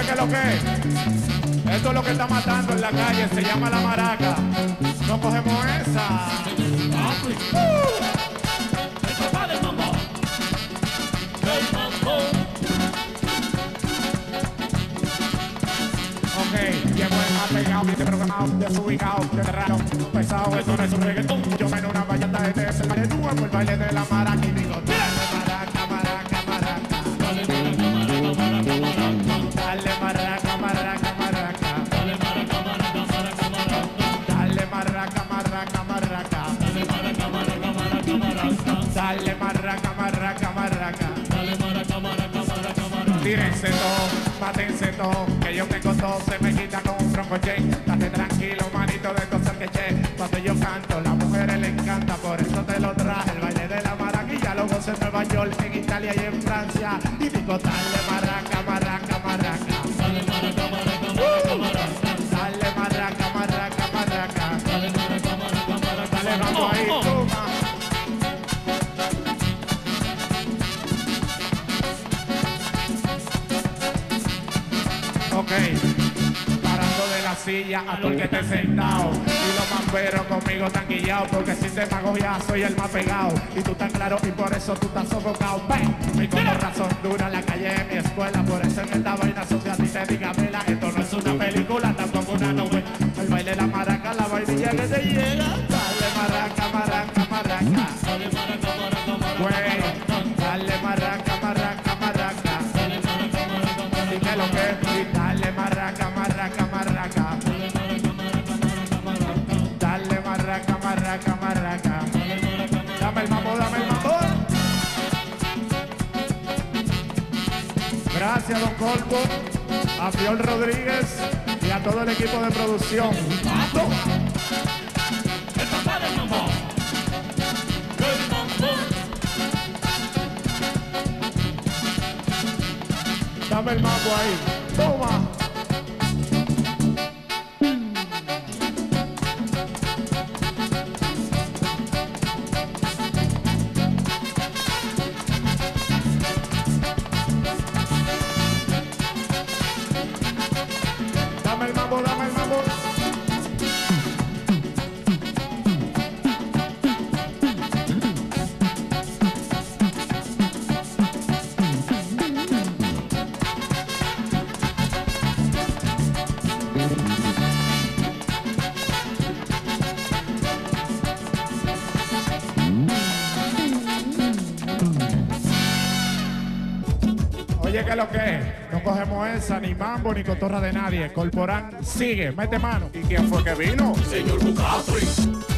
Oye, ¿qué es lo que es? Esto es lo que está matando en la calle, se llama la maraca. No cogemos esa. El papá del mambo. El mambo. Ok, llevo el pegado, bien programado, desubicado, raro, pesado, esto no es un reggaetón. Yo me en una vallata, este es el baile nuevo, el baile de la maraca Dale marraca, marraca, marraca. Dale maraca, maraca, maraca, maraca. Tírense todo, mátense todo, que yo tengo todo, se me quita con un tronco che. Date tranquilo, manito de cosas que che. Cuando yo canto, las mujeres le encanta, por eso te lo traje. El baile de la maraquilla lo gozo en Nueva York, en Italia y en Francia. Y digo, dale marraca, marraca, marraca. Dale maraca, maraca, Ok, parando de la silla a todo el que esté sentado. Y los mamberos conmigo están guillados porque sin demagogia soy el más pegado. Y tú tan claro y por eso tú estás sofocado. Ven, y como razón dura la calle de mi escuela. Por eso en esta vaina social y te diga, vela, esto no es una película, tampoco una novela. El baile, la maraca, la vainilla que te llega. Dale maraca, maraca, maraca, marraca, marraca, marraca. Dale marraca, marraca, marraca. Dame el mambo, dame el mambo. Gracias, don Colpo, a Fiol Rodríguez y a todo el equipo de producción. El papá del mambo. El mambo. Dame el mambo ahí. Toma. Oye, ¿qué es lo que es? No cogemos esa, ni mambo, ni cotorra de nadie. Corporán sigue, mete mano. ¿Y quién fue que vino? Señor Bucastri.